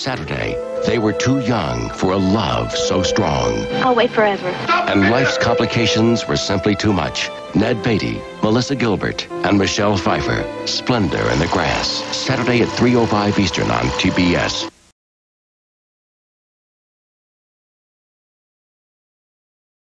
Saturday, they were too young for a love so strong. I'll wait forever. And life's complications were simply too much. Ned Beatty, Melissa Gilbert, and Michelle Pfeiffer. Splendor in the Grass. Saturday at 3.05 Eastern on TBS.